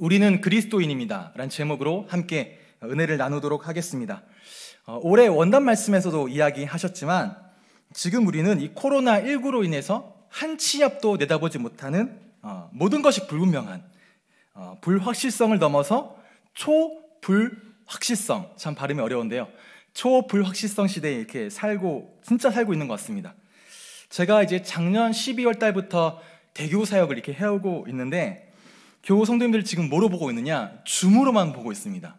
우리는 그리스도인입니다. 라는 제목으로 함께 은혜를 나누도록 하겠습니다. 어, 올해 원단 말씀에서도 이야기하셨지만 지금 우리는 이 코로나19로 인해서 한 치 앞도 내다보지 못하는 어, 모든 것이 불분명한 어, 불확실성을 넘어서 초불확실성 참 발음이 어려운데요. 초불확실성 시대에 이렇게 살고 진짜 살고 있는 것 같습니다. 제가 이제 작년 12월 달부터 대교 사역을 이렇게 해오고 있는데 교우 성도님들 지금 뭐로 보고 있느냐? 줌으로만 보고 있습니다.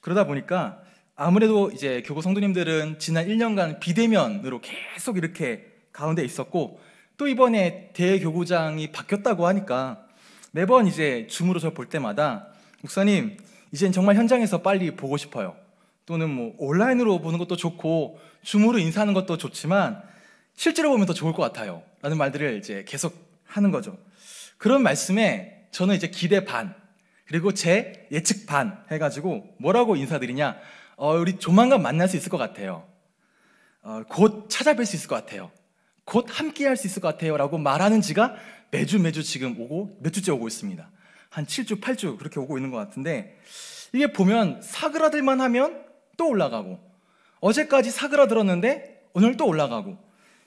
그러다 보니까 아무래도 이제 교우 성도님들은 지난 1년간 비대면으로 계속 이렇게 가운데 있었고 또 이번에 대교구장이 바뀌었다고 하니까 매번 이제 줌으로 저 볼 때마다 목사님 이젠 정말 현장에서 빨리 보고 싶어요. 또는 뭐 온라인으로 보는 것도 좋고 줌으로 인사하는 것도 좋지만 실제로 보면 더 좋을 것 같아요. 라는 말들을 이제 계속 하는 거죠. 그런 말씀에 저는 이제 기대 반, 그리고 제 예측 반 해가지고 뭐라고 인사드리냐? 어, 우리 조만간 만날 수 있을 것 같아요. 어, 곧 찾아뵐 수 있을 것 같아요. 곧 함께 할 수 있을 것 같아요. 라고 말하는 지가 매주 매주 지금 오고 몇 주째 오고 있습니다. 한 7주, 8주 그렇게 오고 있는 것 같은데 이게 보면 사그라들만 하면 또 올라가고 어제까지 사그라들었는데 오늘 또 올라가고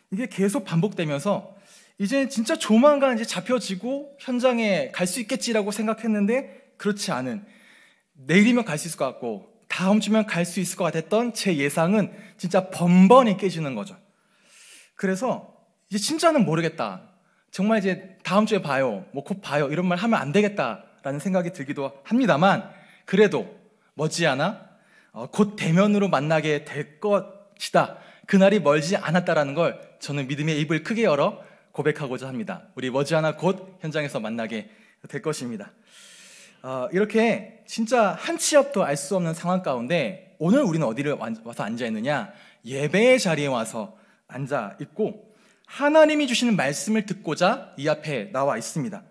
이게 계속 반복되면서 이제 진짜 조만간 이제 잡혀지고 현장에 갈 수 있겠지라고 생각했는데 그렇지 않은 내일이면 갈 수 있을 것 같고 다음 주면 갈 수 있을 것 같았던 제 예상은 진짜 번번이 깨지는 거죠. 그래서 이제 진짜는 모르겠다. 정말 이제 다음 주에 봐요. 뭐 곧 봐요. 이런 말 하면 안 되겠다라는 생각이 들기도 합니다만 그래도 머지않아 어, 곧 대면으로 만나게 될 것이다. 그날이 멀지 않았다라는 걸 저는 믿음의 입을 크게 열어 고백하고자 합니다. 우리 머지않아 곧 현장에서 만나게 될 것입니다. 어, 이렇게 진짜 한 치 앞도 알 수 없는 상황 가운데 오늘 우리는 어디를 와서 앉아 있느냐? 예배의 자리에 와서 앉아 있고 하나님이 주시는 말씀을 듣고자 이 앞에 나와 있습니다.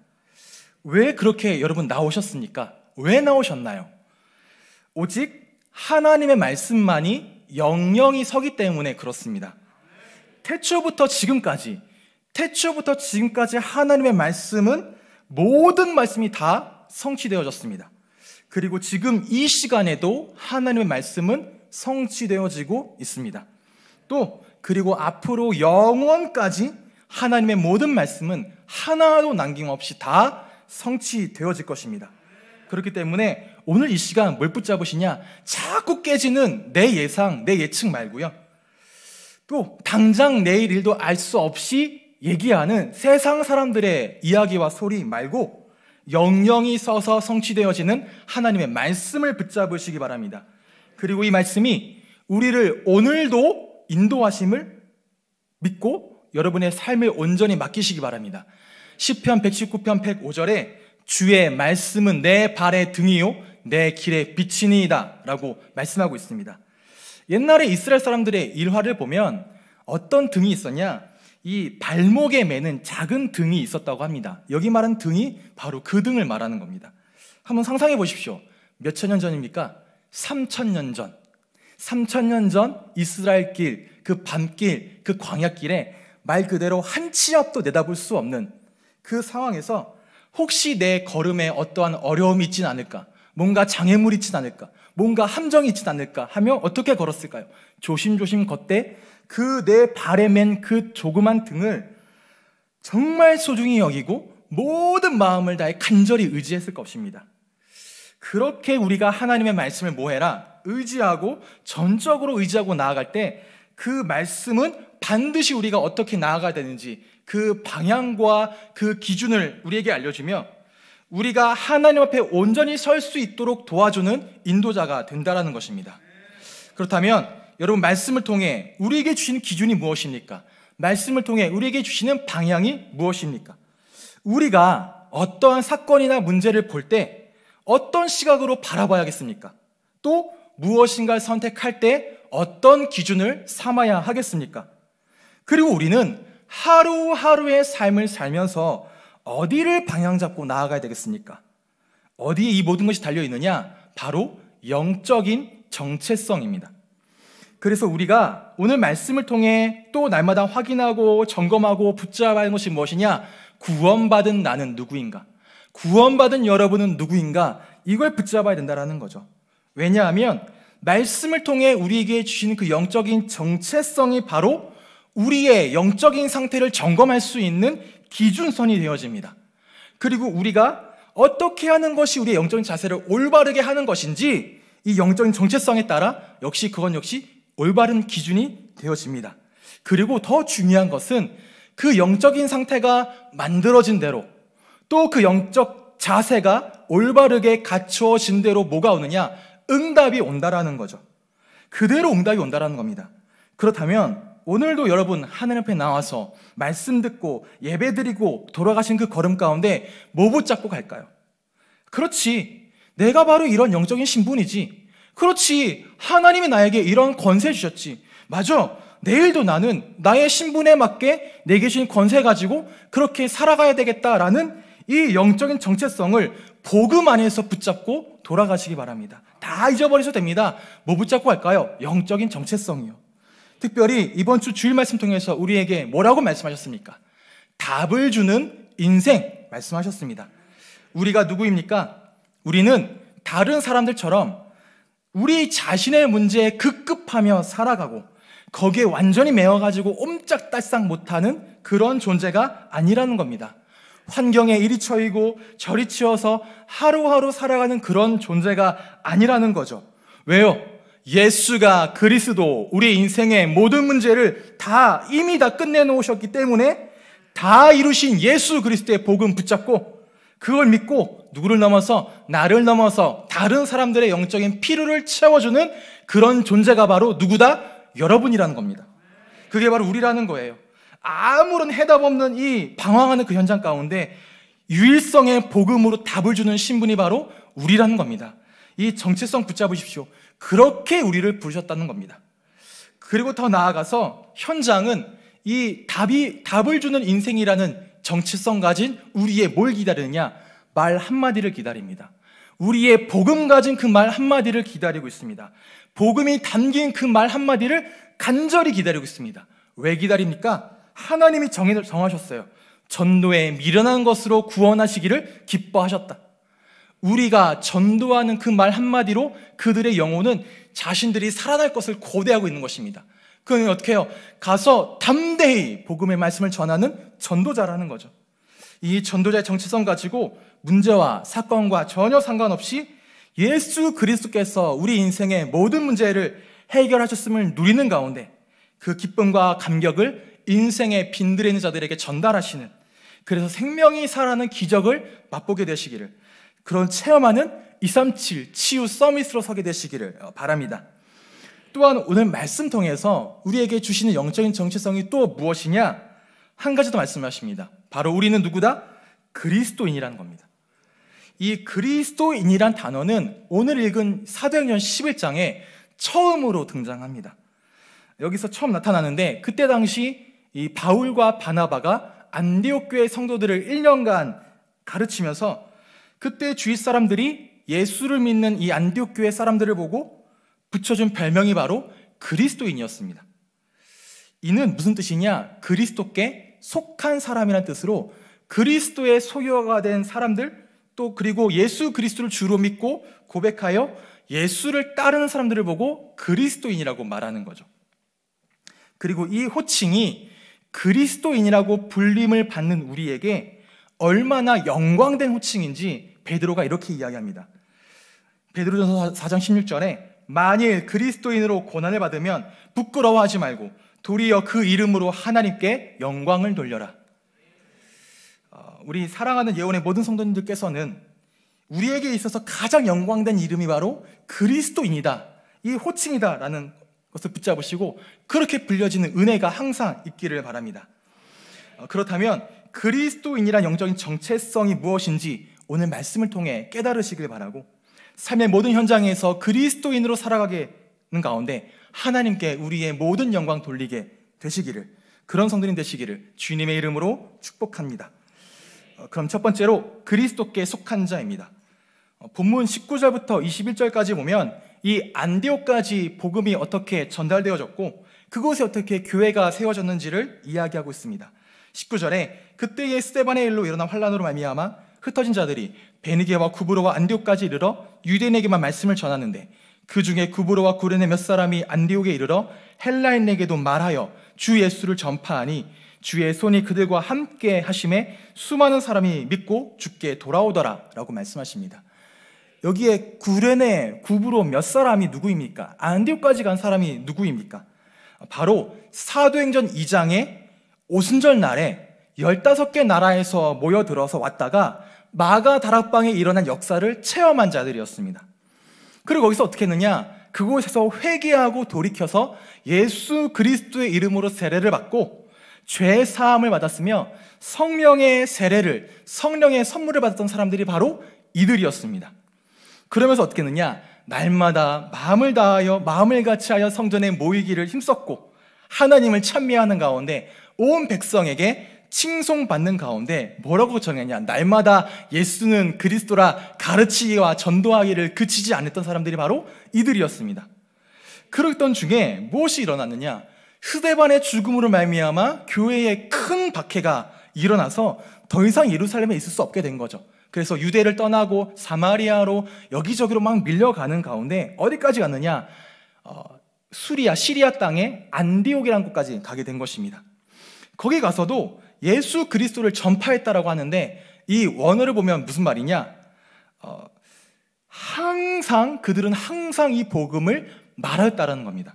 왜 그렇게 여러분 나오셨습니까? 왜 나오셨나요? 오직 하나님의 말씀만이 영영이 서기 때문에 그렇습니다. 태초부터 지금까지 태초부터 지금까지 하나님의 말씀은 모든 말씀이 다 성취되어졌습니다. 그리고 지금 이 시간에도 하나님의 말씀은 성취되어지고 있습니다. 또 그리고 앞으로 영원까지 하나님의 모든 말씀은 하나도 남김없이 다 성취되어질 것입니다. 그렇기 때문에 오늘 이 시간 뭘 붙잡으시냐? 자꾸 깨지는 내 예상, 내 예측 말고요. 또 당장 내일 일도 알 수 없이 얘기하는 세상 사람들의 이야기와 소리 말고 영영이 써서 성취되어지는 하나님의 말씀을 붙잡으시기 바랍니다. 그리고 이 말씀이 우리를 오늘도 인도하심을 믿고 여러분의 삶을 온전히 맡기시기 바랍니다. 10편 119편 105절에 주의 말씀은 내 발의 등이요 내 길의 빛이니이다 라고 말씀하고 있습니다. 옛날에 이스라엘 사람들의 일화를 보면 어떤 등이 있었냐? 이 발목에 매는 작은 등이 있었다고 합니다. 여기 말한 등이 바로 그 등을 말하는 겁니다. 한번 상상해 보십시오. 몇천 년 전입니까? 3천 년 전. 3천 년 전 이스라엘 길, 그 밤길, 그 광야길에 말 그대로 한 치 앞도 내다볼 수 없는 그 상황에서 혹시 내 걸음에 어떠한 어려움이 있진 않을까? 뭔가 장애물이 있진 않을까? 뭔가 함정이 있진 않을까? 하며 어떻게 걸었을까요? 조심조심 걷되 그 내 발에 맨 그 조그만 등을 정말 소중히 여기고 모든 마음을 다해 간절히 의지했을 것입니다. 그렇게 우리가 하나님의 말씀을 뭐해라? 의지하고 전적으로 의지하고 나아갈 때 그 말씀은 반드시 우리가 어떻게 나아가야 되는지 그 방향과 그 기준을 우리에게 알려주며 우리가 하나님 앞에 온전히 설 수 있도록 도와주는 인도자가 된다라는 것입니다. 그렇다면 여러분 말씀을 통해 우리에게 주시는 기준이 무엇입니까? 말씀을 통해 우리에게 주시는 방향이 무엇입니까? 우리가 어떠한 사건이나 문제를 볼 때 어떤 시각으로 바라봐야겠습니까? 또 무엇인가를 선택할 때 어떤 기준을 삼아야 하겠습니까? 그리고 우리는 하루하루의 삶을 살면서 어디를 방향 잡고 나아가야 되겠습니까? 어디에 이 모든 것이 달려 있느냐? 바로 영적인 정체성입니다. 그래서 우리가 오늘 말씀을 통해 또 날마다 확인하고 점검하고 붙잡아야 하는 것이 무엇이냐? 구원받은 나는 누구인가? 구원받은 여러분은 누구인가? 이걸 붙잡아야 된다라는 거죠. 왜냐하면 말씀을 통해 우리에게 주시는 그 영적인 정체성이 바로 우리의 영적인 상태를 점검할 수 있는 기준선이 되어집니다. 그리고 우리가 어떻게 하는 것이 우리의 영적인 자세를 올바르게 하는 것인지 이 영적인 정체성에 따라 역시 그건 역시 올바른 기준이 되어집니다. 그리고 더 중요한 것은 그 영적인 상태가 만들어진 대로 또 그 영적 자세가 올바르게 갖추어진 대로 뭐가 오느냐? 응답이 온다라는 거죠. 그대로 응답이 온다라는 겁니다. 그렇다면 오늘도 여러분 하늘 앞에 나와서 말씀 듣고 예배 드리고 돌아가신 그 걸음 가운데 뭐 붙잡고 갈까요? 그렇지. 내가 바로 이런 영적인 신분이지. 그렇지. 하나님이 나에게 이런 권세 주셨지. 맞아. 내일도 나는 나의 신분에 맞게 내게 주신 권세 가지고 그렇게 살아가야 되겠다라는 이 영적인 정체성을 복음 안에서 붙잡고 돌아가시기 바랍니다. 다 잊어버리셔도 됩니다. 뭐 붙잡고 갈까요? 영적인 정체성이요. 특별히 이번 주 주일 말씀 통해서 우리에게 뭐라고 말씀하셨습니까? 답을 주는 인생 말씀하셨습니다. 우리가 누구입니까? 우리는 다른 사람들처럼 우리 자신의 문제에 급급하며 살아가고 거기에 완전히 매어가지고 옴짝달싹 못하는 그런 존재가 아니라는 겁니다. 환경에 이리 처이고 저리 치어서 하루하루 살아가는 그런 존재가 아니라는 거죠. 왜요? 예수가 그리스도 우리 인생의 모든 문제를 다 이미 다 끝내놓으셨기 때문에 다 이루신 예수 그리스도의 복음 붙잡고 그걸 믿고 누구를 넘어서 나를 넘어서 다른 사람들의 영적인 필요를 채워주는 그런 존재가 바로 누구다? 여러분이라는 겁니다. 그게 바로 우리라는 거예요. 아무런 해답 없는 이 방황하는 그 현장 가운데 유일성의 복음으로 답을 주는 신분이 바로 우리라는 겁니다. 이 정체성 붙잡으십시오. 그렇게 우리를 부르셨다는 겁니다. 그리고 더 나아가서 현장은 이 답이, 답을 주는 인생이라는 정체성 가진 우리의 뭘 기다리느냐? 말 한마디를 기다립니다. 우리의 복음 가진 그 말 한마디를 기다리고 있습니다. 복음이 담긴 그 말 한마디를 간절히 기다리고 있습니다. 왜 기다립니까? 하나님이 정하셨어요. 전도에 미련한 것으로 구원하시기를 기뻐하셨다. 우리가 전도하는 그 말 한마디로 그들의 영혼은 자신들이 살아날 것을 고대하고 있는 것입니다. 그는 어떻게 해요? 가서 담대히 복음의 말씀을 전하는 전도자라는 거죠. 이 전도자의 정체성 가지고 문제와 사건과 전혀 상관없이 예수 그리스도께서 우리 인생의 모든 문제를 해결하셨음을 누리는 가운데 그 기쁨과 감격을 인생의 빈들에 있는 자들에게 전달하시는 그래서 생명이 살아나는 기적을 맛보게 되시기를 그런 체험하는 237 치유 서밋으로 서게 되시기를 바랍니다. 또한 오늘 말씀 통해서 우리에게 주시는 영적인 정체성이 또 무엇이냐? 한 가지 더 말씀하십니다. 바로 우리는 누구다? 그리스도인이라는 겁니다. 이 그리스도인이란 단어는 오늘 읽은 사도행전 11장에 처음으로 등장합니다. 여기서 처음 나타나는데 그때 당시 이 바울과 바나바가 안디옥 교회 성도들을 1년간 가르치면서 그때 주위 사람들이 예수를 믿는 이 안디옥 교회 사람들을 보고 붙여준 별명이 바로 그리스도인이었습니다. 이는 무슨 뜻이냐? 그리스도께 속한 사람이란 뜻으로 그리스도의 소유가 된 사람들 또 그리고 예수 그리스도를 주로 믿고 고백하여 예수를 따르는 사람들을 보고 그리스도인이라고 말하는 거죠. 그리고 이 호칭이 그리스도인이라고 불림을 받는 우리에게 얼마나 영광된 호칭인지 베드로가 이렇게 이야기합니다. 베드로전서 4장 16절에 만일 그리스도인으로 고난을 받으면 부끄러워하지 말고 도리어 그 이름으로 하나님께 영광을 돌려라. 어, 우리 사랑하는 예원의 모든 성도님들께서는 우리에게 있어서 가장 영광된 이름이 바로 그리스도인이다. 이 호칭이다라는 것을 붙잡으시고 그렇게 불려지는 은혜가 항상 있기를 바랍니다. 어, 그렇다면 그리스도인이란 영적인 정체성이 무엇인지 오늘 말씀을 통해 깨달으시길 바라고 삶의 모든 현장에서 그리스도인으로 살아가게 는 가운데 하나님께 우리의 모든 영광 돌리게 되시기를 그런 성도님 되시기를 주님의 이름으로 축복합니다. 어, 그럼 첫 번째로 그리스도께 속한 자입니다. 어, 본문 19절부터 21절까지 보면 이 안디옥까지 복음이 어떻게 전달되어졌고 그곳에 어떻게 교회가 세워졌는지를 이야기하고 있습니다. 19절에 그때의 스테반의 일로 일어난 환란으로 말미암아 흩어진 자들이 베니게와 구브로와 안디옥까지 이르러 유대인에게만 말씀을 전하는데 그 중에 구브로와 구레네 몇 사람이 안디옥에 이르러 헬라인에게도 말하여 주 예수를 전파하니 주의 손이 그들과 함께 하심에 수많은 사람이 믿고 죽게 돌아오더라라고 말씀하십니다. 여기에 구레네, 구브로 몇 사람이 누구입니까? 안디옥까지 간 사람이 누구입니까? 바로 사도행전 2장의 오순절 날에 15개 나라에서 모여들어서 왔다가 마가 다락방에 일어난 역사를 체험한 자들이었습니다. 그리고 거기서 어떻게 했느냐? 그곳에서 회개하고 돌이켜서 예수 그리스도의 이름으로 세례를 받고 죄 사함을 받았으며 성령의 세례를 성령의 선물을 받았던 사람들이 바로 이들이었습니다. 그러면서 어떻게 했느냐? 날마다 마음을 다하여 마음을 같이하여 성전에 모이기를 힘썼고 하나님을 찬미하는 가운데 온 백성에게 칭송받는 가운데 뭐라고 정했냐? 날마다 예수는 그리스도라 가르치기와 전도하기를 그치지 않았던 사람들이 바로 이들이었습니다. 그랬던 중에 무엇이 일어났느냐? 스데반의 죽음으로 말미암아 교회에 큰 박해가 일어나서 더 이상 예루살렘에 있을 수 없게 된 거죠. 그래서 유대를 떠나고 사마리아로 여기저기로 막 밀려가는 가운데 어디까지 갔느냐? 어, 수리아, 시리아 땅에 안디옥이라는 곳까지 가게 된 것입니다. 거기 가서도 예수 그리스도를 전파했다라고 하는데 이 원어를 보면 무슨 말이냐? 어, 항상 그들은 항상 이 복음을 말하였다라는 겁니다.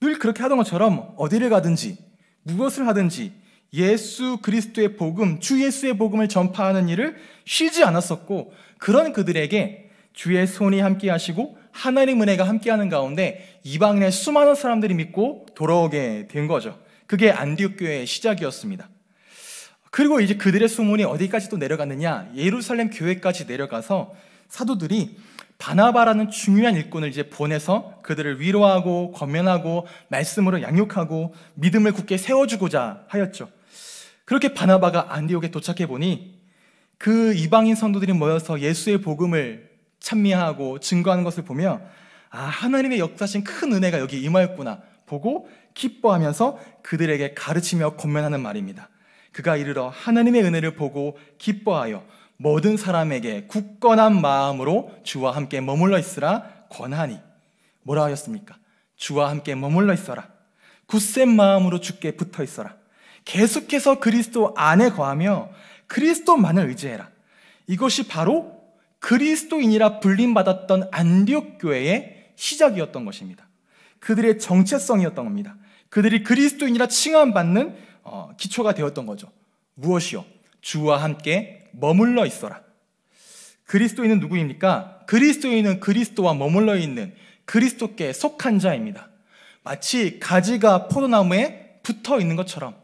늘 그렇게 하던 것처럼 어디를 가든지 무엇을 하든지 예수 그리스도의 복음, 주 예수의 복음을 전파하는 일을 쉬지 않았었고 그런 그들에게 주의 손이 함께 하시고 하나님 은혜가 함께하는 가운데 이방인의 수많은 사람들이 믿고 돌아오게 된 거죠. 그게 안디옥 교회의 시작이었습니다. 그리고 이제 그들의 소문이 어디까지 또 내려갔느냐? 예루살렘 교회까지 내려가서 사도들이 바나바라는 중요한 일꾼을 이제 보내서 그들을 위로하고 권면하고 말씀으로 양육하고 믿음을 굳게 세워주고자 하였죠. 그렇게 바나바가 안디옥에 도착해 보니 그 이방인 성도들이 모여서 예수의 복음을 찬미하고 증거하는 것을 보며 아 하나님의 역사신 큰 은혜가 여기 임하였구나 보고 기뻐하면서 그들에게 가르치며 권면하는 말입니다. 그가 이르러 하나님의 은혜를 보고 기뻐하여 모든 사람에게 굳건한 마음으로 주와 함께 머물러 있으라 권하니 뭐라 하였습니까? 주와 함께 머물러 있어라. 굳센 마음으로 주께 붙어 있어라. 계속해서 그리스도 안에 거하며 그리스도만을 의지해라. 이것이 바로 그리스도인이라 불림받았던 안디옥 교회의 시작이었던 것입니다. 그들의 정체성이었던 겁니다. 그들이 그리스도인이라 칭함받는 어, 기초가 되었던 거죠. 무엇이요? 주와 함께 머물러 있어라. 그리스도인은 누구입니까? 그리스도인은 그리스도와 머물러 있는 그리스도께 속한 자입니다. 마치 가지가 포도나무에 붙어 있는 것처럼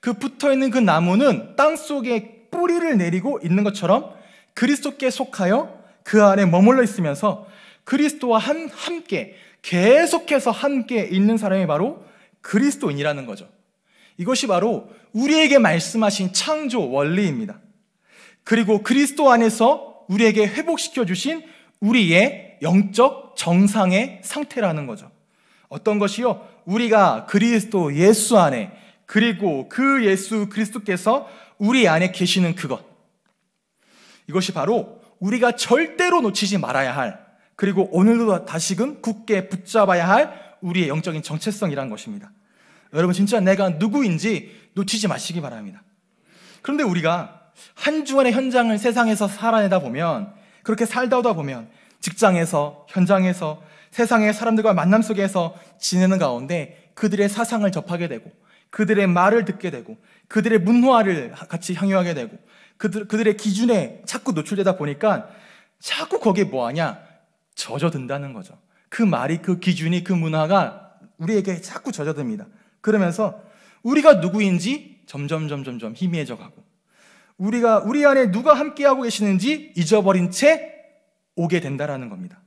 그 붙어 있는 그 나무는 땅 속에 뿌리를 내리고 있는 것처럼 그리스도께 속하여 그 안에 머물러 있으면서 그리스도와 한, 함께 계속해서 함께 있는 사람이 바로 그리스도인이라는 거죠. 이것이 바로 우리에게 말씀하신 창조 원리입니다. 그리고 그리스도 안에서 우리에게 회복시켜 주신 우리의 영적 정상의 상태라는 거죠. 어떤 것이요? 우리가 그리스도 예수 안에 그리고 그 예수 그리스도께서 우리 안에 계시는 그것. 이것이 바로 우리가 절대로 놓치지 말아야 할 그리고 오늘도 다시금 굳게 붙잡아야 할 우리의 영적인 정체성이라는 것입니다. 여러분 진짜 내가 누구인지 놓치지 마시기 바랍니다. 그런데 우리가 한 주간의 현장을 세상에서 살아내다 보면 그렇게 살다 오다 보면 직장에서 현장에서 세상의 사람들과 만남 속에서 지내는 가운데 그들의 사상을 접하게 되고 그들의 말을 듣게 되고 그들의 문화를 같이 향유하게 되고 그들, 그들의 기준에 자꾸 노출되다 보니까 자꾸 거기에 뭐하냐? 젖어든다는 거죠. 그 말이 그 기준이 그 문화가 우리에게 자꾸 젖어듭니다. 그러면서 우리가 누구인지 점점 점점 점 희미해져 가고 우리가 우리 안에 누가 함께하고 계시는지 잊어버린 채 오게 된다라는 겁니다.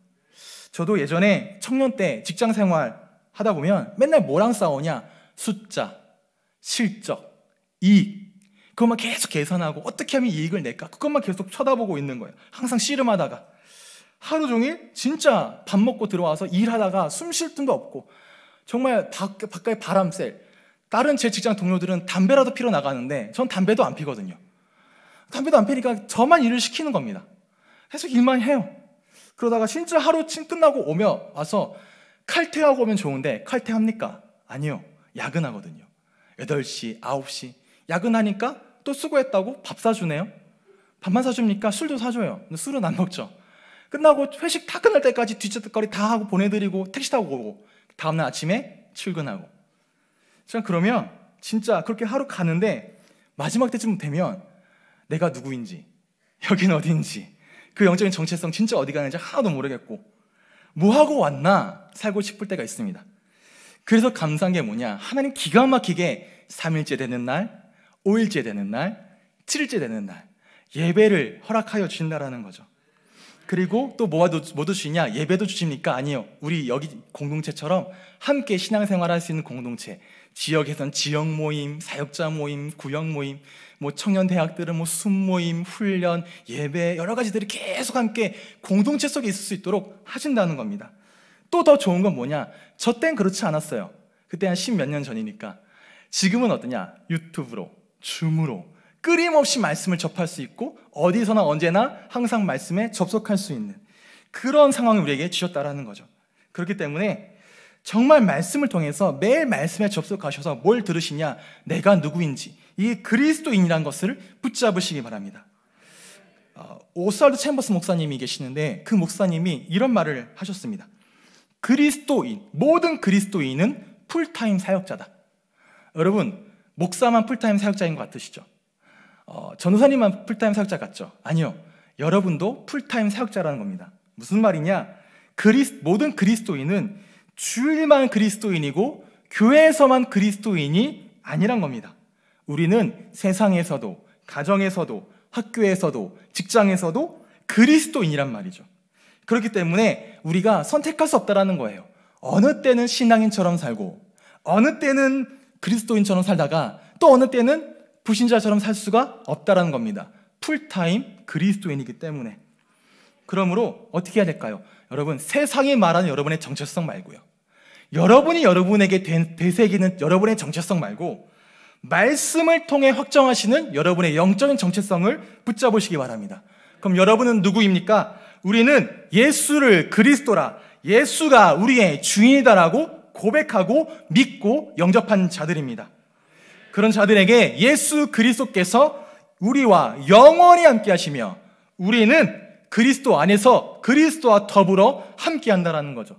저도 예전에 청년 때 직장 생활 하다 보면 맨날 뭐랑 싸우냐? 숫자, 실적, 이익. 그것만 계속 계산하고 어떻게 하면 이익을 낼까? 그것만 계속 쳐다보고 있는 거예요. 항상 씨름하다가. 하루 종일 진짜 밥 먹고 들어와서 일하다가 숨 쉴 틈도 없고 정말 바깥에 바람 쐴 다른 제 직장 동료들은 담배라도 피러 나가는데 전 담배도 안 피거든요. 담배도 안 피니까 저만 일을 시키는 겁니다. 계속 일만 해요. 그러다가 진짜 하루쯤 끝나고 오며 와서 칼퇴하고 오면 좋은데 칼퇴합니까? 아니요. 야근하거든요. 8시, 9시. 야근하니까 또 수고했다고 밥 사주네요. 밥만 사줍니까? 술도 사줘요. 술은 안 먹죠. 끝나고 회식 다 끝날 때까지 뒤적거리 다 하고 보내드리고 택시 타고 오고 다음날 아침에 출근하고. 자 그러면 진짜 그렇게 하루 가는데 마지막 때쯤 되면 내가 누구인지 여기는 어디인지 그 영적인 정체성 진짜 어디 가는지 하나도 모르겠고 뭐 하고 왔나 살고 싶을 때가 있습니다. 그래서 감사한 게 뭐냐? 하나님 기가 막히게 3일째 되는 날, 5일째 되는 날, 7일째 되는 날 예배를 허락하여 주신다라는 거죠. 그리고 또 뭐가 뭐 주시냐? 예배도 주십니까? 아니요. 우리 여기 공동체처럼 함께 신앙생활 할 수 있는 공동체. 지역에선 지역 모임, 사역자 모임, 구역 모임, 뭐 청년 대학들은 뭐 순모임, 훈련, 예배 여러 가지들이 계속 함께 공동체 속에 있을 수 있도록 하신다는 겁니다. 또 더 좋은 건 뭐냐? 저 땐 그렇지 않았어요. 그때 한 십 몇 년 전이니까. 지금은 어떠냐? 유튜브로, 줌으로 끊임없이 말씀을 접할 수 있고 어디서나 언제나 항상 말씀에 접속할 수 있는 그런 상황을 우리에게 주셨다라는 거죠. 그렇기 때문에 정말 말씀을 통해서 매일 말씀에 접속하셔서 뭘 들으시냐, 내가 누구인지, 이 그리스도인이라는 것을 붙잡으시기 바랍니다. 어, 오스왈드 챔버스 목사님이 계시는데 그 목사님이 이런 말을 하셨습니다. 그리스도인, 모든 그리스도인은 풀타임 사역자다. 여러분, 목사만 풀타임 사역자인 것 같으시죠? 어, 전도사님만 풀타임 사역자 같죠? 아니요. 여러분도 풀타임 사역자라는 겁니다. 무슨 말이냐? 그리스, 모든 그리스도인은 주일만 그리스도인이고 교회에서만 그리스도인이 아니란 겁니다. 우리는 세상에서도, 가정에서도, 학교에서도, 직장에서도 그리스도인이란 말이죠. 그렇기 때문에 우리가 선택할 수 없다라는 거예요. 어느 때는 신앙인처럼 살고, 어느 때는 그리스도인처럼 살다가, 또 어느 때는 불신자처럼 살 수가 없다라는 겁니다. 풀타임 그리스도인이기 때문에. 그러므로 어떻게 해야 될까요? 여러분, 세상이 말하는 여러분의 정체성 말고요. 여러분이 여러분에게 되새기는 여러분의 정체성 말고 말씀을 통해 확정하시는 여러분의 영적인 정체성을 붙잡으시기 바랍니다. 그럼 여러분은 누구입니까? 우리는 예수를 그리스도라, 예수가 우리의 주인이다라고 고백하고 믿고 영접한 자들입니다. 그런 자들에게 예수 그리스도께서 우리와 영원히 함께 하시며 우리는 그리스도 안에서 그리스도와 더불어 함께 한다라는 거죠.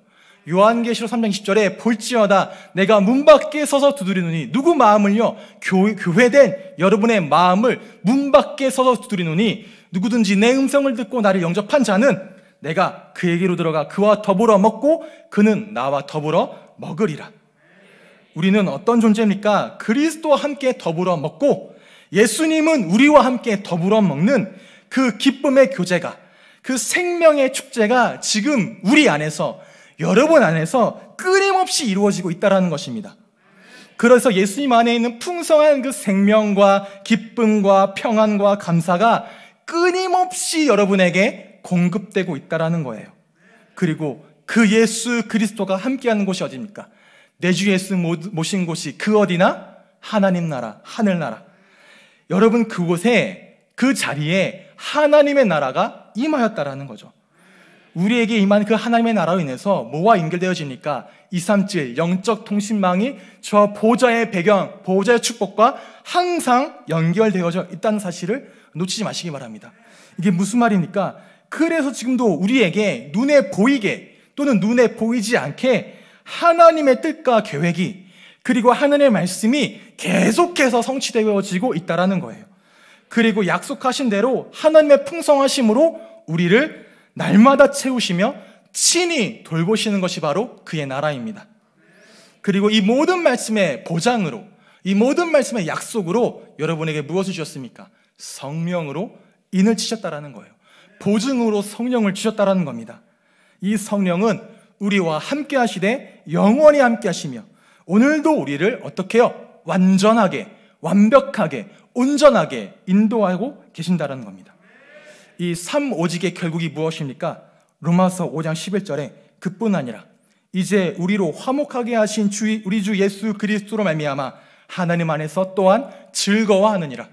요한계시록 3장 10절에 볼지어다 내가 문 밖에 서서 두드리노니 누구 마음을요 교, 교회된 여러분의 마음을 문 밖에 서서 두드리노니 누구든지 내 음성을 듣고 나를 영접한 자는 내가 그에게로 들어가 그와 더불어 먹고 그는 나와 더불어 먹으리라 우리는 어떤 존재입니까? 그리스도와 함께 더불어 먹고 예수님은 우리와 함께 더불어 먹는 그 기쁨의 교제가 그 생명의 축제가 지금 우리 안에서 여러분 안에서 끊임없이 이루어지고 있다는 것입니다. 그래서 예수님 안에 있는 풍성한 그 생명과 기쁨과 평안과 감사가 끊임없이 여러분에게 공급되고 있다는 거예요. 그리고 그 예수 그리스도가 함께하는 곳이 어디입니까? 내 주 예수 모신 곳이 그 어디나 하나님 나라, 하늘 나라. 여러분 그곳에 그 자리에 하나님의 나라가 임하였다라는 거죠. 우리에게 임한 그 하나님의 나라로 인해서 뭐와 연결되어지니까 237 영적 통신망이 저 보좌의 배경, 보좌의 축복과 항상 연결되어져 있다는 사실을 놓치지 마시기 바랍니다. 이게 무슨 말입니까? 그래서 지금도 우리에게 눈에 보이게 또는 눈에 보이지 않게 하나님의 뜻과 계획이 그리고 하나님의 말씀이 계속해서 성취되어지고 있다라는 거예요. 그리고 약속하신 대로 하나님의 풍성하심으로 우리를 날마다 채우시며 친히 돌보시는 것이 바로 그의 나라입니다. 그리고 이 모든 말씀의 보장으로 이 모든 말씀의 약속으로 여러분에게 무엇을 주셨습니까? 성령으로 인을 치셨다라는 거예요. 보증으로 성령을 주셨다라는 겁니다. 이 성령은 우리와 함께 하시되 영원히 함께 하시며 오늘도 우리를 어떻게 해요? 완전하게, 완벽하게, 온전하게 인도하고 계신다는 겁니다. 이 삼오직의 결국이 무엇입니까? 로마서 5장 11절에 그뿐 아니라 이제 우리로 화목하게 하신 주, 우리 주 예수 그리스도로 말미암아 하나님 안에서 또한 즐거워하느니라.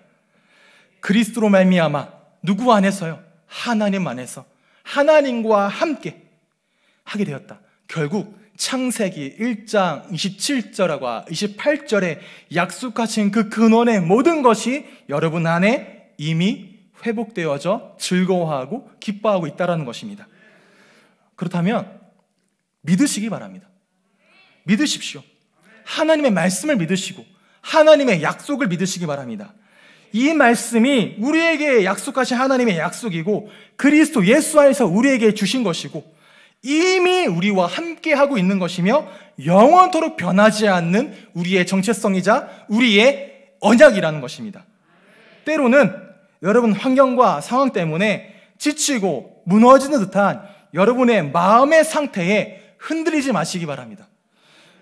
그리스도로 말미암아 누구 안에서요? 하나님 안에서 하나님과 함께 하게 되었다. 결국 창세기 1장 27절과 28절에 약속하신 그 근원의 모든 것이 여러분 안에 이미 회복되어져 즐거워하고 기뻐하고 있다라는 것입니다. 그렇다면 믿으시기 바랍니다. 믿으십시오. 하나님의 말씀을 믿으시고 하나님의 약속을 믿으시기 바랍니다. 이 말씀이 우리에게 약속하신 하나님의 약속이고 그리스도 예수 안에서 우리에게 주신 것이고 이미 우리와 함께 하고 있는 것이며 영원토록 변하지 않는 우리의 정체성이자 우리의 언약이라는 것입니다. 때로는 여러분 환경과 상황 때문에 지치고 무너지는 듯한 여러분의 마음의 상태에 흔들리지 마시기 바랍니다.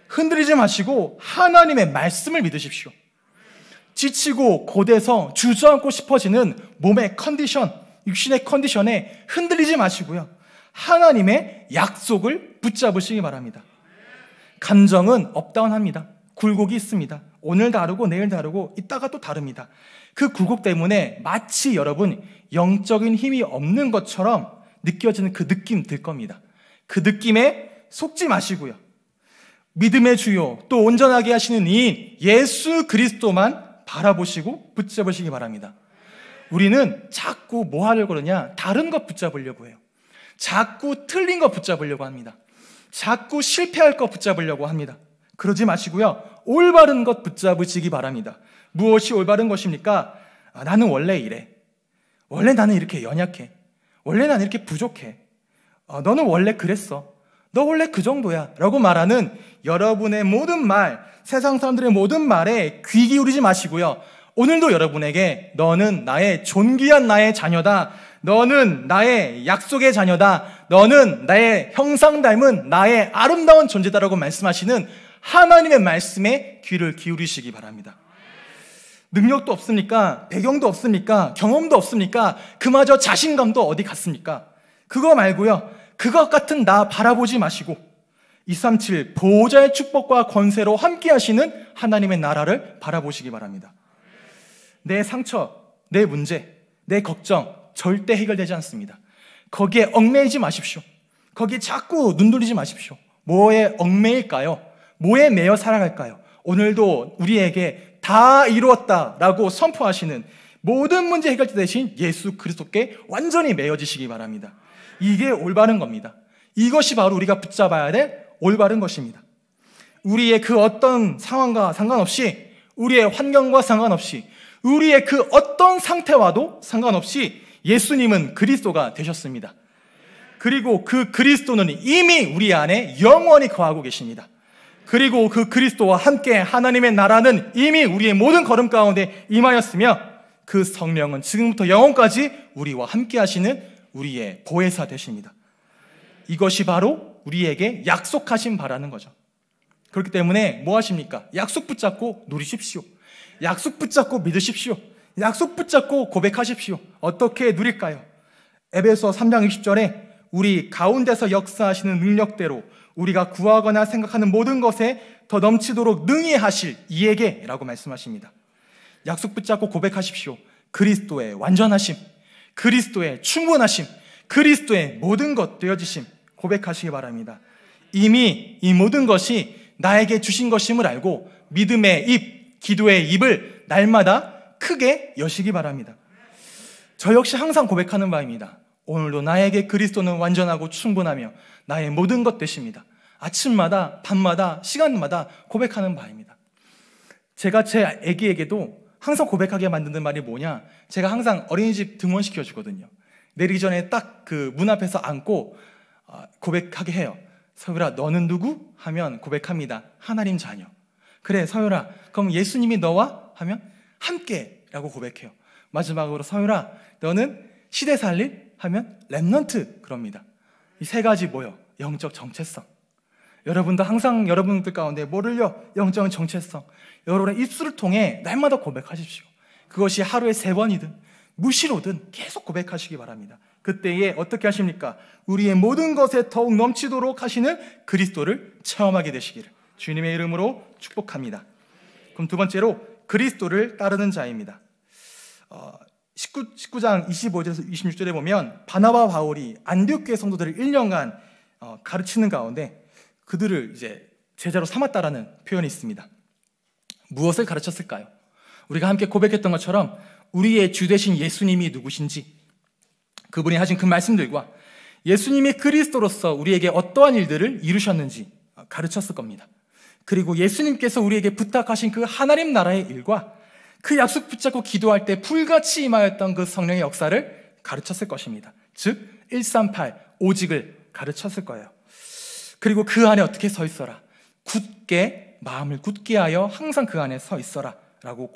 흔들리지 마시고 하나님의 말씀을 믿으십시오. 지치고 고대서 주저앉고 싶어지는 몸의 컨디션, 육신의 컨디션에 흔들리지 마시고요. 하나님의 약속을 붙잡으시기 바랍니다. 감정은 업다운합니다. 굴곡이 있습니다. 오늘 다르고 내일 다르고 이따가 또 다릅니다. 그 굴곡 때문에 마치 여러분 영적인 힘이 없는 것처럼 느껴지는 그 느낌 들 겁니다. 그 느낌에 속지 마시고요. 믿음의 주요 또 온전하게 하시는 이인 예수 그리스도만 바라보시고 붙잡으시기 바랍니다. 우리는 자꾸 뭐 하려고 그러냐? 다른 것 붙잡으려고 해요. 자꾸 틀린 거 붙잡으려고 합니다. 자꾸 실패할 거 붙잡으려고 합니다. 그러지 마시고요. 올바른 것 붙잡으시기 바랍니다. 무엇이 올바른 것입니까? 아, 나는 원래 이래. 원래 나는 이렇게 연약해. 원래 나는 이렇게 부족해. 아, 너는 원래 그랬어. 너 원래 그 정도야. 라고 말하는 여러분의 모든 말, 세상 사람들의 모든 말에 귀 기울이지 마시고요. 오늘도 여러분에게 너는 나의 존귀한 나의 자녀다. 너는 나의 약속의 자녀다. 너는 나의 형상 닮은 나의 아름다운 존재다라고 말씀하시는 하나님의 말씀에 귀를 기울이시기 바랍니다. 능력도 없습니까? 배경도 없습니까? 경험도 없습니까? 그마저 자신감도 어디 갔습니까? 그거 말고요. 그것 같은 나 바라보지 마시고 237 보호자의 축복과 권세로 함께 하시는 하나님의 나라를 바라보시기 바랍니다. 내 상처, 내 문제, 내 걱정, 절대 해결되지 않습니다. 거기에 얽매이지 마십시오. 거기에 자꾸 눈 돌리지 마십시오. 뭐에 얽매일까요? 뭐에 매여 살아갈까요? 오늘도 우리에게 다 이루었다라고 선포하시는 모든 문제 해결자 대신 예수 그리스도께 완전히 매여지시기 바랍니다. 이게 올바른 겁니다. 이것이 바로 우리가 붙잡아야 될 올바른 것입니다. 우리의 그 어떤 상황과 상관없이 우리의 환경과 상관없이 우리의 그 어떤 상태와도 상관없이 예수님은 그리스도가 되셨습니다. 그리고 그 그리스도는 이미 우리 안에 영원히 거하고 계십니다. 그리고 그 그리스도와 함께 하나님의 나라는 이미 우리의 모든 걸음 가운데 임하였으며 그 성령은 지금부터 영원까지 우리와 함께 하시는 우리의 보혜사 되십니다. 이것이 바로 우리에게 약속하신 바라는 거죠. 그렇기 때문에 뭐 하십니까? 약속 붙잡고 누리십시오. 약속 붙잡고 믿으십시오. 약속 붙잡고 고백하십시오. 어떻게 누릴까요? 에베소 3장 20절에 우리 가운데서 역사하시는 능력대로 우리가 구하거나 생각하는 모든 것에 더 넘치도록 능히 하실 이에게 라고 말씀하십니다. 약속 붙잡고 고백하십시오. 그리스도의 완전하심, 그리스도의 충분하심, 그리스도의 모든 것 되어지심 고백하시기 바랍니다. 이미 이 모든 것이 나에게 주신 것임을 알고 믿음의 입, 기도의 입을 날마다 크게 여시기 바랍니다. 저 역시 항상 고백하는 바입니다. 오늘도 나에게 그리스도는 완전하고 충분하며 나의 모든 것 되십니다. 아침마다, 밤마다, 시간마다 고백하는 바입니다. 제가 제 아기에게도 항상 고백하게 만드는 말이 뭐냐? 제가 항상 어린이집 등원시켜 주거든요. 내리기 전에 딱 그 문 앞에서 앉고 아, 고백하게 해요. 서유라, 너는 누구? 하면 고백합니다. 하나님 자녀. 그래, 서유라. 그럼 예수님이 너와? 하면 함께라고 고백해요. 마지막으로 서유라, 너는 시대 살릴 하면 remnant 그럽니다. 이 세 가지 뭐요? 영적 정체성. 여러분도 항상 여러분들 가운데 뭐를요? 영적 정체성. 여러분의 입술을 통해 날마다 고백하십시오. 그것이 하루에 세 번이든 무시로든 계속 고백하시기 바랍니다. 그때에 어떻게 하십니까? 우리의 모든 것에 더욱 넘치도록 하시는 그리스도를 체험하게 되시기를 주님의 이름으로 축복합니다. 그럼 두 번째로 그리스도를 따르는 자입니다. 어, 19, 19장 25절에서 26절에 보면 바나바 바울이 안디옥교회 성도들을 1년간 어, 가르치는 가운데 그들을 이제 제자로 삼았다라는 표현이 있습니다. 무엇을 가르쳤을까요? 우리가 함께 고백했던 것처럼 우리의 주 되신 예수님이 누구신지 그분이 하신 그 말씀들과 예수님이 그리스도로서 우리에게 어떠한 일들을 이루셨는지 가르쳤을 겁니다. 그리고 예수님께서 우리에게 부탁하신 그 하나님 나라의 일과 그 약속 붙잡고 기도할 때 불같이 임하였던 그 성령의 역사를 가르쳤을 것입니다. 즉, 138, 오직을 가르쳤을 거예요. 그리고 그 안에 어떻게 서 있어라. 굳게, 마음을 굳게 하여 항상 그 안에 서 있어라. 라고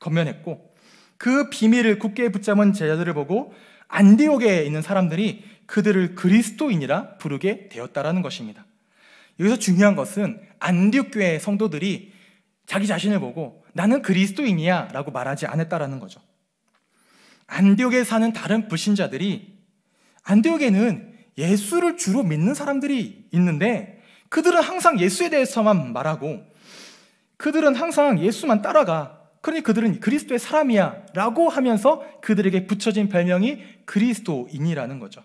건면했고, 그 비밀을 굳게 붙잡은 제자들을 보고 안디옥에 있는 사람들이 그들을 그리스도인이라 부르게 되었다라는 것입니다. 여기서 중요한 것은 안디옥 교회 성도들이 자기 자신을 보고 나는 그리스도인이야 라고 말하지 않았다라는 거죠. 안디옥에 사는 다른 불신자들이 안디옥에는 예수를 주로 믿는 사람들이 있는데 그들은 항상 예수에 대해서만 말하고 그들은 항상 예수만 따라가. 그러니 그들은 그리스도의 사람이야 라고 하면서 그들에게 붙여진 별명이 그리스도인이라는 거죠.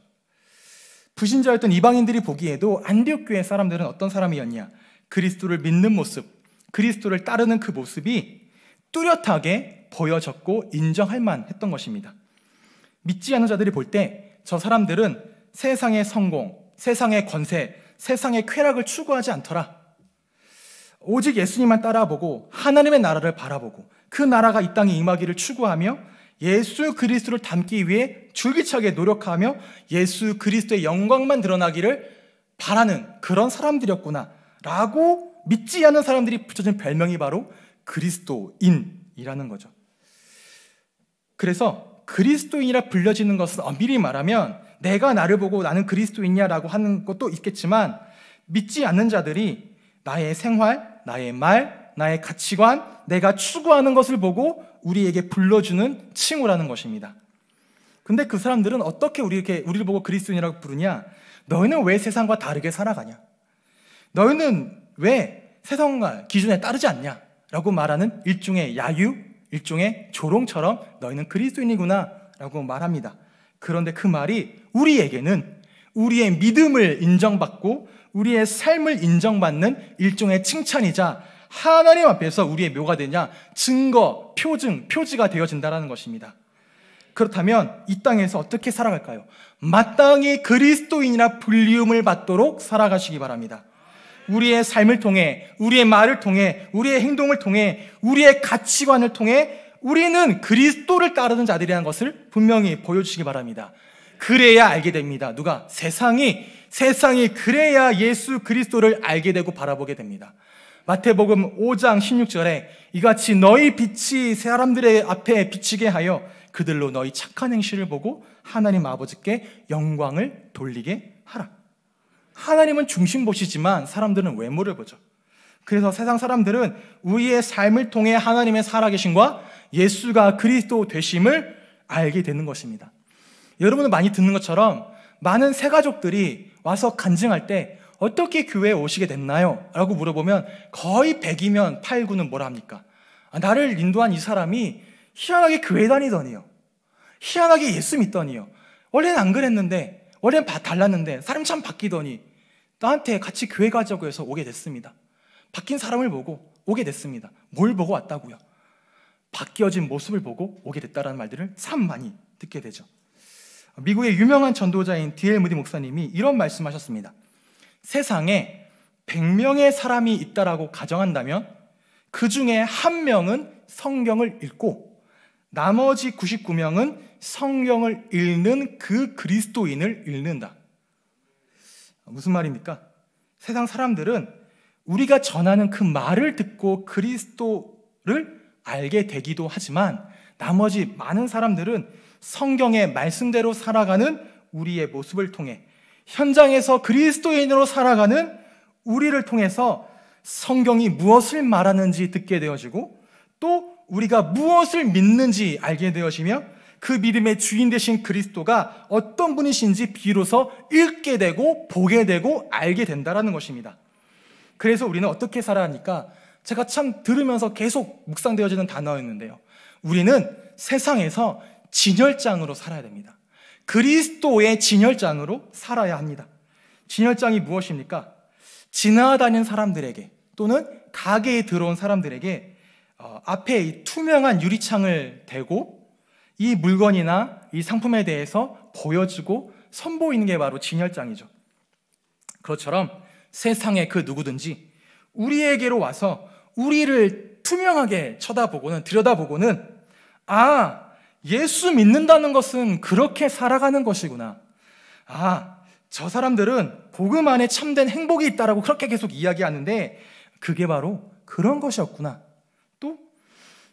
불신자였던 이방인들이 보기에도 안디옥 교회 사람들은 어떤 사람이었냐? 그리스도를 믿는 모습, 그리스도를 따르는 그 모습이 뚜렷하게 보여졌고 인정할 만했던 것입니다. 믿지 않는 자들이 볼 때 저 사람들은 세상의 성공, 세상의 권세, 세상의 쾌락을 추구하지 않더라. 오직 예수님만 따라보고 하나님의 나라를 바라보고 그 나라가 이 땅에 임하기를 추구하며 예수 그리스도를 닮기 위해 줄기차게 노력하며 예수 그리스도의 영광만 드러나기를 바라는 그런 사람들이었구나 라고 믿지 않는 사람들이 붙여진 별명이 바로 그리스도인이라는 거죠. 그래서 그리스도인이라 불려지는 것은 엄밀히 말하면 내가 나를 보고 나는 그리스도인이냐라고 하는 것도 있겠지만 믿지 않는 자들이 나의 생활, 나의 말, 나의 가치관, 내가 추구하는 것을 보고 우리에게 불러주는 칭호라는 것입니다. 근데 그 사람들은 어떻게 우리에게 우리를 보고 그리스도인이라고 부르냐? 너희는 왜 세상과 다르게 살아가냐? 너희는 왜 세상과 기준에 따르지 않냐? 라고 말하는 일종의 야유, 일종의 조롱처럼 너희는 그리스도인이구나 라고 말합니다. 그런데 그 말이 우리에게는 우리의 믿음을 인정받고 우리의 삶을 인정받는 일종의 칭찬이자 하나님 앞에서 우리의 묘가 되냐 증거, 표증, 표지가 되어진다는 것입니다. 그렇다면 이 땅에서 어떻게 살아갈까요? 마땅히 그리스도인이나 불리움을 받도록 살아가시기 바랍니다. 우리의 삶을 통해, 우리의 말을 통해, 우리의 행동을 통해, 우리의 가치관을 통해 우리는 그리스도를 따르는 자들이라는 것을 분명히 보여주시기 바랍니다. 그래야 알게 됩니다. 누가? 세상이, 세상이 그래야 예수 그리스도를 알게 되고 바라보게 됩니다. 마태복음 5장 16절에 이같이 너희 빛이 사람들의 앞에 비치게 하여 그들로 너희 착한 행실을 보고 하나님 아버지께 영광을 돌리게 하라. 하나님은 중심 보시지만 사람들은 외모를 보죠. 그래서 세상 사람들은 우리의 삶을 통해 하나님의 살아계심과 예수가 그리스도 되심을 알게 되는 것입니다. 여러분은 많이 듣는 것처럼 많은 새가족들이 와서 간증할 때 어떻게 교회에 오시게 됐나요? 라고 물어보면 거의 100이면 8, 9는 뭐라 합니까? 아, 나를 인도한 이 사람이 희한하게 교회 다니더니요. 희한하게 예수 믿더니요. 원래는 안 그랬는데, 원래는 달랐는데, 사람 참 바뀌더니, 나한테 같이 교회 가자고 해서 오게 됐습니다. 바뀐 사람을 보고 오게 됐습니다. 뭘 보고 왔다고요? 바뀌어진 모습을 보고 오게 됐다라는 말들을 참 많이 듣게 되죠. 미국의 유명한 전도자인 디엘 무디 목사님이 이런 말씀하셨습니다. 세상에 100명의 사람이 있다라고 가정한다면 그 중에 한 명은 성경을 읽고 나머지 99명은 성경을 읽는 그 그리스도인을 읽는다. 무슨 말입니까? 세상 사람들은 우리가 전하는 그 말을 듣고 그리스도를 알게 되기도 하지만 나머지 많은 사람들은 성경의 말씀대로 살아가는 우리의 모습을 통해 현장에서 그리스도인으로 살아가는 우리를 통해서 성경이 무엇을 말하는지 듣게 되어지고 또 우리가 무엇을 믿는지 알게 되어지며 그 믿음의 주인 되신 그리스도가 어떤 분이신지 비로소 읽게 되고 보게 되고 알게 된다라는 것입니다. 그래서 우리는 어떻게 살아야 하니까 제가 참 들으면서 계속 묵상되어지는 단어였는데요. 우리는 세상에서 진열장으로 살아야 됩니다. 그리스도의 진열장으로 살아야 합니다. 진열장이 무엇입니까? 지나다니는 사람들에게 또는 가게에 들어온 사람들에게 어, 앞에 투명한 유리창을 대고 이 물건이나 이 상품에 대해서 보여주고 선보이는 게 바로 진열장이죠. 그것처럼 세상의 그 누구든지 우리에게로 와서 우리를 투명하게 쳐다보고는 들여다보고는 아, 예수 믿는다는 것은 그렇게 살아가는 것이구나. 아, 저 사람들은 복음 안에 참된 행복이 있다라고 그렇게 계속 이야기하는데 그게 바로 그런 것이었구나. 또,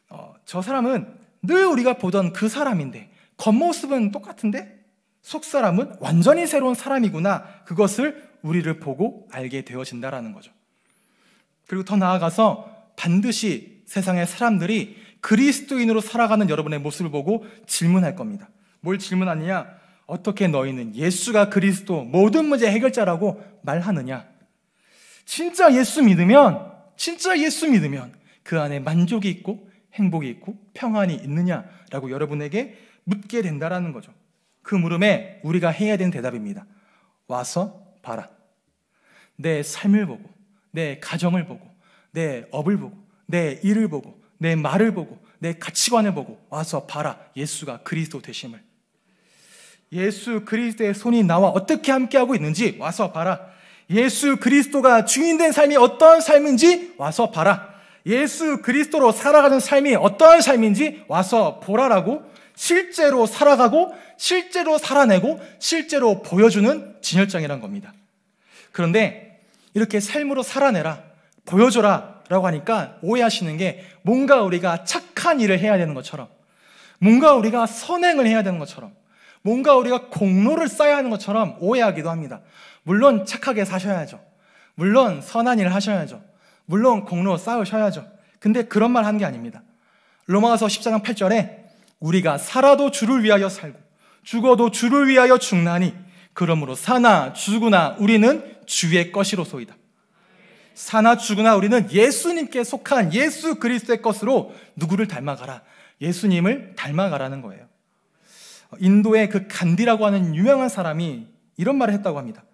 어, 저 사람은 늘 우리가 보던 그 사람인데 겉모습은 똑같은데 속 사람은 완전히 새로운 사람이구나. 그것을 우리를 보고 알게 되어진다라는 거죠. 그리고 더 나아가서 반드시 세상의 사람들이 그리스도인으로 살아가는 여러분의 모습을 보고 질문할 겁니다. 뭘 질문하느냐? 어떻게 너희는 예수가 그리스도 모든 문제 해결자라고 말하느냐? 진짜 예수 믿으면, 진짜 예수 믿으면 그 안에 만족이 있고 행복이 있고 평안이 있느냐라고 여러분에게 묻게 된다라는 거죠. 그 물음에 우리가 해야 되는 대답입니다. 와서 봐라. 내 삶을 보고, 내 가정을 보고, 내 업을 보고, 내 일을 보고, 내 말을 보고, 내 가치관을 보고 와서 봐라. 예수가 그리스도 되심을. 예수 그리스도의 손이 나와 어떻게 함께하고 있는지 와서 봐라. 예수 그리스도가 주인된 삶이 어떤 삶인지 와서 봐라. 예수 그리스도로 살아가는 삶이 어떠한 삶인지 와서 보라라고 실제로 살아가고 실제로 살아내고 실제로 보여주는 진열장이란 겁니다. 그런데 이렇게 삶으로 살아내라, 보여줘라 라고 하니까 오해하시는 게 뭔가 우리가 착한 일을 해야 되는 것처럼 뭔가 우리가 선행을 해야 되는 것처럼 뭔가 우리가 공로를 쌓아야 하는 것처럼 오해하기도 합니다. 물론 착하게 사셔야죠. 물론 선한 일을 하셔야죠. 물론 공로 쌓으셔야죠. 근데 그런 말 하는 게 아닙니다. 로마서 14장 8절에 우리가 살아도 주를 위하여 살고 죽어도 주를 위하여 죽나니 그러므로 사나 죽으나 우리는 주의 것이로소이다. 사나 죽으나 우리는 예수님께 속한 예수 그리스도의 것으로 누구를 닮아가라. 예수님을 닮아가라는 거예요. 인도의 그 간디라고 하는 유명한 사람이 이런 말을 했다고 합니다.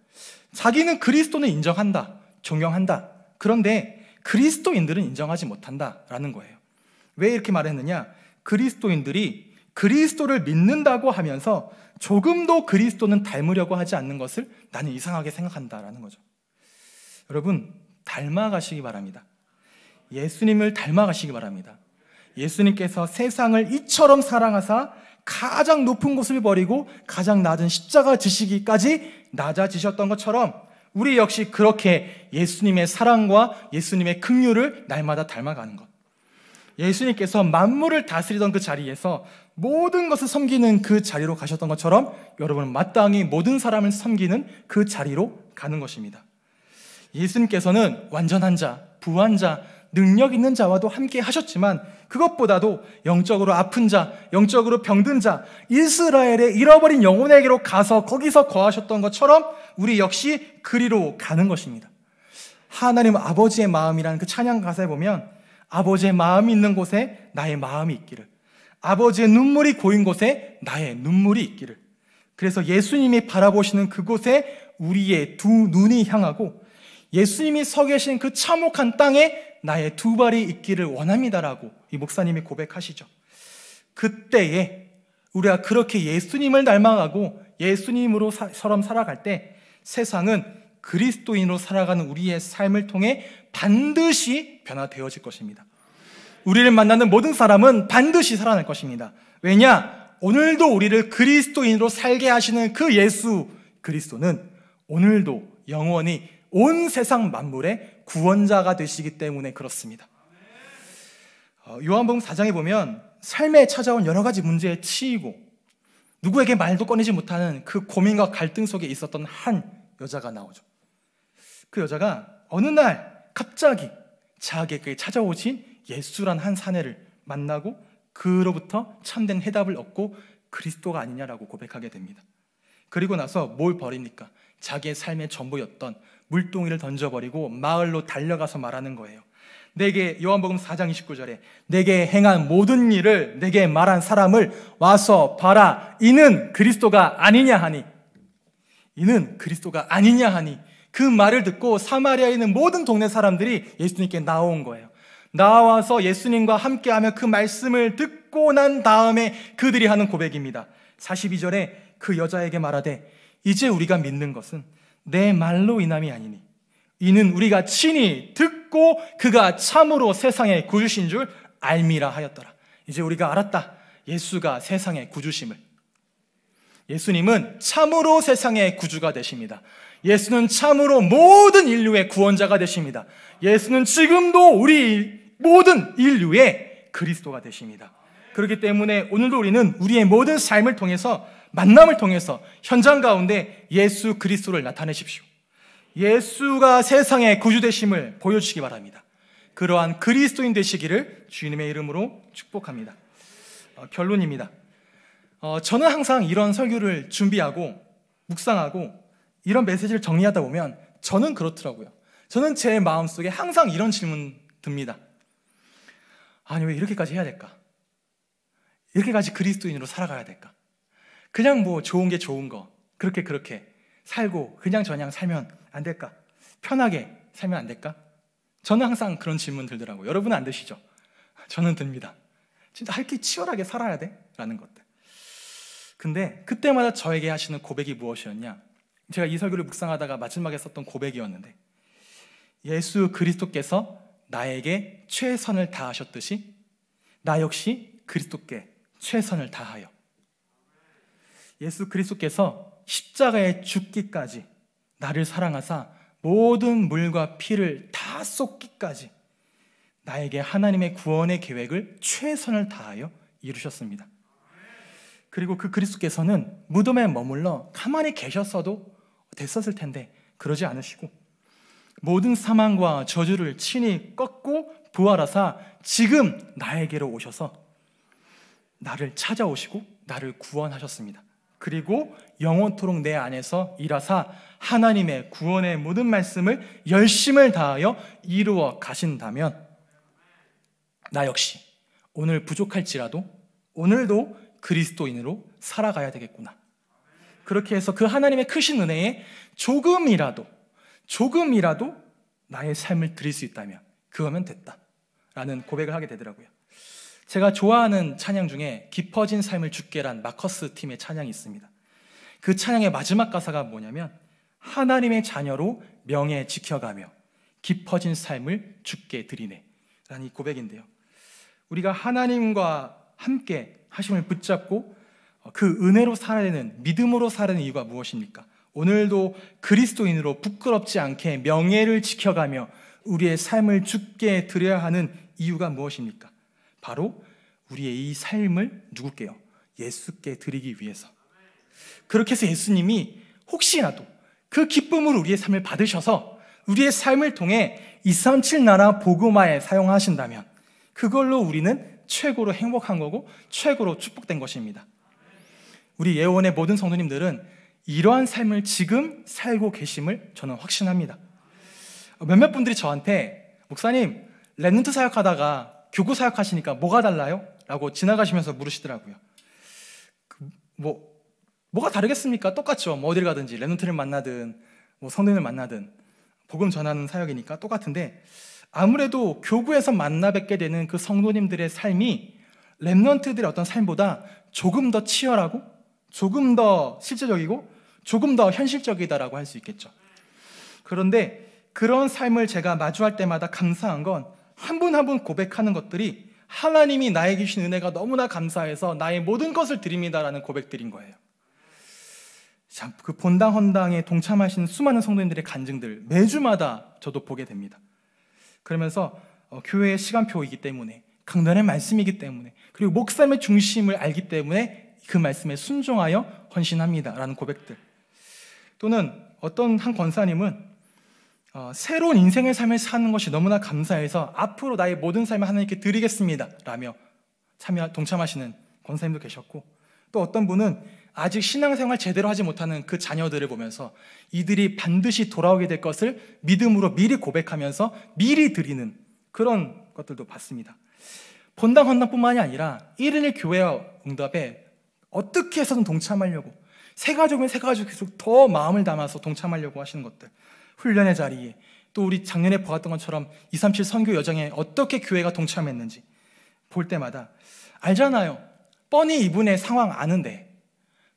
자기는 그리스도는 인정한다. 존경한다. 그런데 그리스도인들은 인정하지 못한다라는 거예요. 왜 이렇게 말했느냐? 그리스도인들이 그리스도를 믿는다고 하면서 조금도 그리스도는 닮으려고 하지 않는 것을 나는 이상하게 생각한다라는 거죠. 여러분, 닮아가시기 바랍니다. 예수님을 닮아가시기 바랍니다. 예수님께서 세상을 이처럼 사랑하사 가장 높은 곳을 버리고 가장 낮은 십자가 지시기까지 낮아지셨던 것처럼 우리 역시 그렇게 예수님의 사랑과 예수님의 긍휼을 날마다 닮아가는 것. 예수님께서 만물을 다스리던 그 자리에서 모든 것을 섬기는 그 자리로 가셨던 것처럼 여러분은 마땅히 모든 사람을 섬기는 그 자리로 가는 것입니다. 예수님께서는 완전한 자, 부한 자, 능력 있는 자와도 함께 하셨지만 그것보다도 영적으로 아픈 자, 영적으로 병든 자, 이스라엘의 잃어버린 영혼에게로 가서 거기서 거하셨던 것처럼 우리 역시 그리로 가는 것입니다. 하나님 아버지의 마음이라는 그 찬양 가사에 보면 아버지의 마음이 있는 곳에 나의 마음이 있기를. 아버지의 눈물이 고인 곳에 나의 눈물이 있기를. 그래서 예수님이 바라보시는 그곳에 우리의 두 눈이 향하고 예수님이 서 계신 그 참혹한 땅에 나의 두 발이 있기를 원합니다라고 이 목사님이 고백하시죠. 그때에 우리가 그렇게 예수님을 닮아가고 예수님으로처럼 살아갈 때 세상은 그리스도인으로 살아가는 우리의 삶을 통해 반드시 변화되어질 것입니다. 우리를 만나는 모든 사람은 반드시 살아날 것입니다. 왜냐? 오늘도 우리를 그리스도인으로 살게 하시는 그 예수 그리스도는 오늘도 영원히 온 세상 만물의 구원자가 되시기 때문에 그렇습니다. 어, 요한복음 4장에 보면 삶에 찾아온 여러 가지 문제에 치이고 누구에게 말도 꺼내지 못하는 그 고민과 갈등 속에 있었던 한 여자가 나오죠. 그 여자가 어느 날 갑자기 자기에게 찾아오신 예수란 한 사내를 만나고 그로부터 참된 해답을 얻고 그리스도가 아니냐라고 고백하게 됩니다. 그리고 나서 뭘 버립니까? 자기의 삶의 전부였던 물동이를 던져버리고 마을로 달려가서 말하는 거예요. 내게 요한복음 4장 29절에 내게 행한 모든 일을 내게 말한 사람을 와서 봐라. 이는 그리스도가 아니냐 하니 이는 그리스도가 아니냐 하니 그 말을 듣고 사마리아에 있는 모든 동네 사람들이 예수님께 나온 거예요. 나와서 예수님과 함께하며 그 말씀을 듣고 난 다음에 그들이 하는 고백입니다. 42절에 그 여자에게 말하되 이제 우리가 믿는 것은 내 말로 인함이 아니니 이는 우리가 친히 듣고 그가 참으로 세상의 구주신 줄 알미라 하였더라. 이제 우리가 알았다. 예수가 세상의 구주심을. 예수님은 참으로 세상의 구주가 되십니다. 예수는 참으로 모든 인류의 구원자가 되십니다. 예수는 지금도 우리 모든 인류의 그리스도가 되십니다. 그렇기 때문에 오늘도 우리는 우리의 모든 삶을 통해서 만남을 통해서 현장 가운데 예수 그리스도를 나타내십시오. 예수가 세상의 구주 되심을 보여주시기 바랍니다. 그러한 그리스도인 되시기를 주님의 이름으로 축복합니다. 어, 결론입니다. 어, 저는 항상 이런 설교를 준비하고 묵상하고 이런 메시지를 정리하다 보면 저는 그렇더라고요. 저는 제 마음속에 항상 이런 질문 듭니다. 아니, 왜 이렇게까지 해야 될까? 이렇게까지 그리스도인으로 살아가야 될까? 그냥 뭐 좋은 게 좋은 거, 그렇게 그렇게 살고 그냥 저냥 살면 안 될까? 편하게 살면 안 될까? 저는 항상 그런 질문 들더라고요. 여러분은 안 드시죠? 저는 듭니다. 진짜 할 게 치열하게 살아야 돼? 라는 것들. 근데 그때마다 저에게 하시는 고백이 무엇이었냐? 제가 이 설교를 묵상하다가 마지막에 썼던 고백이었는데 예수 그리스도께서 나에게 최선을 다하셨듯이 나 역시 그리스도께 최선을 다하여 예수 그리스도께서 십자가에 죽기까지 나를 사랑하사 모든 물과 피를 다 쏟기까지 나에게 하나님의 구원의 계획을 최선을 다하여 이루셨습니다. 그리고 그 그리스도께서는 무덤에 머물러 가만히 계셨어도 됐었을 텐데 그러지 않으시고 모든 사망과 저주를 친히 꺾고 부활하사 지금 나에게로 오셔서 나를 찾아오시고 나를 구원하셨습니다. 그리고 영원토록 내 안에서 일하사 하나님의 구원의 모든 말씀을 열심을 다하여 이루어 가신다면 나 역시 오늘 부족할지라도 오늘도 그리스도인으로 살아가야 되겠구나. 그렇게 해서 그 하나님의 크신 은혜에 조금이라도 조금이라도 나의 삶을 드릴 수 있다면 그거면 됐다. 라는 고백을 하게 되더라고요. 제가 좋아하는 찬양 중에 깊어진 삶을 죽게란 마커스 팀의 찬양이 있습니다. 그 찬양의 마지막 가사가 뭐냐면 하나님의 자녀로 명예 지켜가며 깊어진 삶을 죽게 드리네. 라는 이 고백인데요. 우리가 하나님과 함께 하심을 붙잡고 그 은혜로 살아야 되는 믿음으로 살아야 되는 이유가 무엇입니까? 오늘도 그리스도인으로 부끄럽지 않게 명예를 지켜가며 우리의 삶을 죽게 드려야 하는 이유가 무엇입니까? 바로 우리의 이 삶을 누구게요? 예수께 드리기 위해서. 그렇게 해서 예수님이 혹시라도 그 기쁨으로 우리의 삶을 받으셔서 우리의 삶을 통해 237 나라 복음화에 사용하신다면 그걸로 우리는 최고로 행복한 거고 최고로 축복된 것입니다. 우리 예원의 모든 성도님들은 이러한 삶을 지금 살고 계심을 저는 확신합니다. 몇몇 분들이 저한테 목사님 랩런트 사역하다가 교구 사역하시니까 뭐가 달라요? 라고 지나가시면서 물으시더라고요. 그, 뭐, 뭐가 다르겠습니까? 똑같죠. 뭐 어딜 가든지, 레노트를 만나든, 뭐 성도님을 만나든, 복음 전하는 사역이니까 똑같은데, 아무래도 교구에서 만나 뵙게 되는 그 성도님들의 삶이 랩런트들의 어떤 삶보다 조금 더 치열하고, 조금 더 실제적이고, 조금 더 현실적이다라고 할 수 있겠죠. 그런데 그런 삶을 제가 마주할 때마다 감사한 건 한 분 한 분 고백하는 것들이 하나님이 나에게 주신 은혜가 너무나 감사해서 나의 모든 것을 드립니다라는 고백들인 거예요. 참, 그 본당 헌당에 동참하신 수많은 성도님들의 간증들 매주마다 저도 보게 됩니다. 그러면서 어, 교회의 시간표이기 때문에 강단의 말씀이기 때문에 그리고 목삶의 중심을 알기 때문에 그 말씀에 순종하여 헌신합니다라는 고백들. 또는 어떤 한 권사님은 어, 새로운 인생의 삶을 사는 것이 너무나 감사해서 앞으로 나의 모든 삶을 하나님께 드리겠습니다. 라며 참여, 동참하시는 권사님도 계셨고 또 어떤 분은 아직 신앙생활 제대로 하지 못하는 그 자녀들을 보면서 이들이 반드시 돌아오게 될 것을 믿음으로 미리 고백하면서 미리 드리는 그런 것들도 봤습니다. 본당 헌당뿐만이 아니라 1일 교회와 응답에 어떻게 해서든 동참하려고 세 가족은 세 가족 계속 더 마음을 담아서 동참하려고 하시는 것들 훈련의 자리에 또 우리 작년에 보았던 것처럼 237 선교 여정에 어떻게 교회가 동참했는지 볼 때마다 알잖아요. 뻔히 이분의 상황 아는데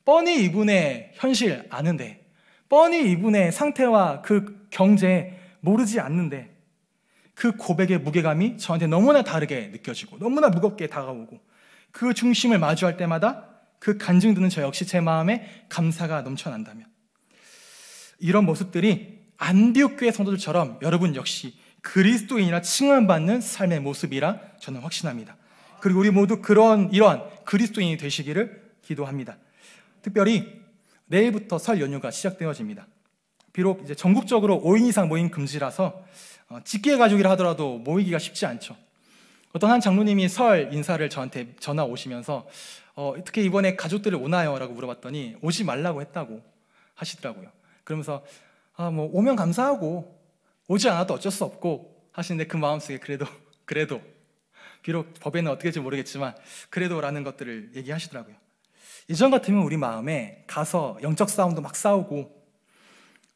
뻔히 이분의 현실 아는데 뻔히 이분의 상태와 그 경제 모르지 않는데 그 고백의 무게감이 저한테 너무나 다르게 느껴지고 너무나 무겁게 다가오고 그 중심을 마주할 때마다 그 간증 듣는 저 역시 제 마음에 감사가 넘쳐난다면 이런 모습들이 안디옥 교회 성도들처럼 여러분 역시 그리스도인이라 칭함받는 삶의 모습이라 저는 확신합니다. 그리고 우리 모두 그런 이러한 그리스도인이 되시기를 기도합니다. 특별히 내일부터 설 연휴가 시작되어집니다. 비록 이제 전국적으로 5인 이상 모임 금지라서 어, 직계 가족이라 하더라도 모이기가 쉽지 않죠. 어떤 한 장로님이 설 인사를 저한테 전화 오시면서 어, 어떻게 이번에 가족들을 오나요? 라고 물어봤더니 오지 말라고 했다고 하시더라고요. 그러면서 아, 뭐 오면 감사하고 오지 않아도 어쩔 수 없고 하시는데 그 마음속에 그래도 그래도 비록 법에는 어떻게 될지 모르겠지만 그래도라는 것들을 얘기하시더라고요. 이전 같으면 우리 마음에 가서 영적 싸움도 막 싸우고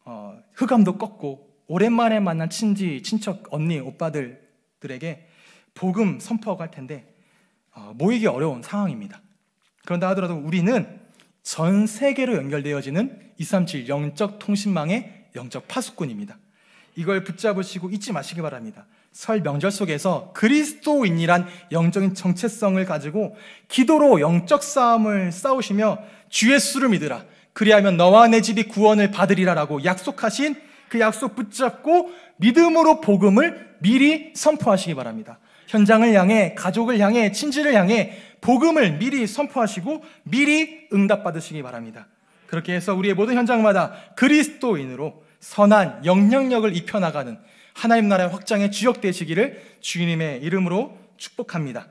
어, 흑암도 꺾고 오랜만에 만난 친지, 친척, 언니, 오빠들들에게 복음 선포하고 할 텐데 어, 모이기 어려운 상황입니다. 그런다 하더라도 우리는 전 세계로 연결되어지는 237 영적 통신망의 영적 파수꾼입니다. 이걸 붙잡으시고 잊지 마시기 바랍니다. 설 명절 속에서 그리스도인이란 영적인 정체성을 가지고 기도로 영적 싸움을 싸우시며 주의 수를 믿으라. 그리하면 너와 내 집이 구원을 받으리라라고 약속하신 그 약속 붙잡고 믿음으로 복음을 미리 선포하시기 바랍니다. 현장을 향해 가족을 향해 친지를 향해 복음을 미리 선포하시고 미리 응답 받으시기 바랍니다. 그렇게 해서 우리의 모든 현장마다 그리스도인으로 선한 영향력을 입혀나가는 하나님 나라의 확장의 주역 되시기를 주님의 이름으로 축복합니다.